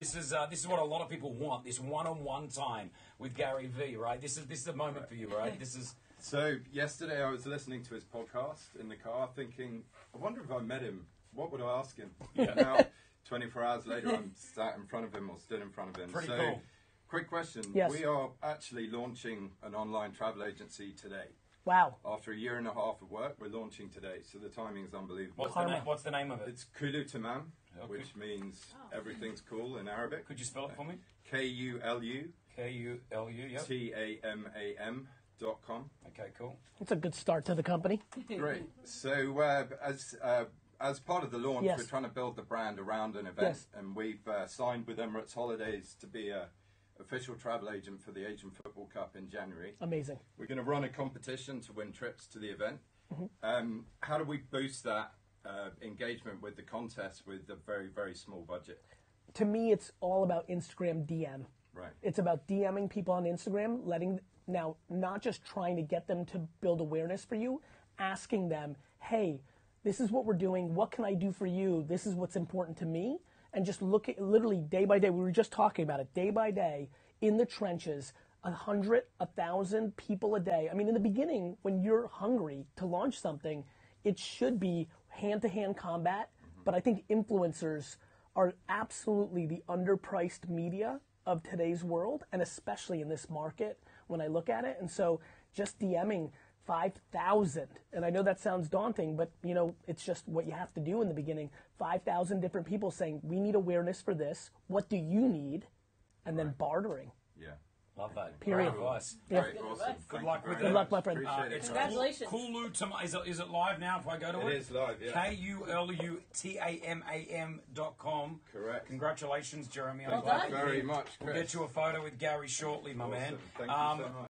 This is uh, this is what a lot of people want. This one-on-one time with Gary Vee, right? This is this is the moment for you, right? This is So yesterday I was listening to his podcast in the car, thinking, I wonder if I met him, what would I ask him? Yeah. Now, 24 hours later, I'm sat in front of him or stood in front of him. Pretty so, cool. quick question: Yes. We are actually launching an online travel agency today. Wow. After a year and a half of work, we're launching today. So the timing is unbelievable. what's the Karma. name? What's the name of it? It's Kulu Tamam, Okay. which means everything's cool in Arabic. Could you spell it for me? K U L U K U L U. Yep. T A M A M dot com. Okay, cool. It's a good start to the company. Great. So uh, as uh, as part of the launch, Yes. we're trying to build the brand around an event, Yes. and we've uh, signed with Emirates Holidays to be a official travel agent for the Asian Football Cup in January. Amazing. We're going to run a competition to win trips to the event. Mm-hmm. Um, how do we boost that uh, engagement with the contest with a very very small budget? To me, it's all about Instagram DM. Right. It's about DMing people on Instagram, letting now not just trying to get them to build awareness for you, asking them, "Hey, this is what we're doing. What can I do for you? This is what's important to me." And just look at literally day by day. We were just talking about it. Day by day, in the trenches, a hundred, a thousand people a day. I mean, in the beginning, when you're hungry to launch something, it should be hand-to-hand combat. But I think influencers are absolutely the underpriced media of today's world, and especially in this market when I look at it. And so just DMing 5,000, and I know that sounds daunting, but you know, it's just what you have to do in the beginning. 5,000 different people saying, we need awareness for this. What do you need? And then bartering. Yeah. Love that. Period. Great advice. Yeah. Great. Awesome. Thank luck with very it. Good luck, my friend. Uh, it's Congratulations. Kulu Tamam. Is it, is it live now if I go to it? It is live, yeah. K U L U T A M A M dot com. Correct. Congratulations, Jeremy. I'm Well glad done. you Very did. much, We'll get you a photo with Gary shortly, my man. Awesome. Thank you Um, so much.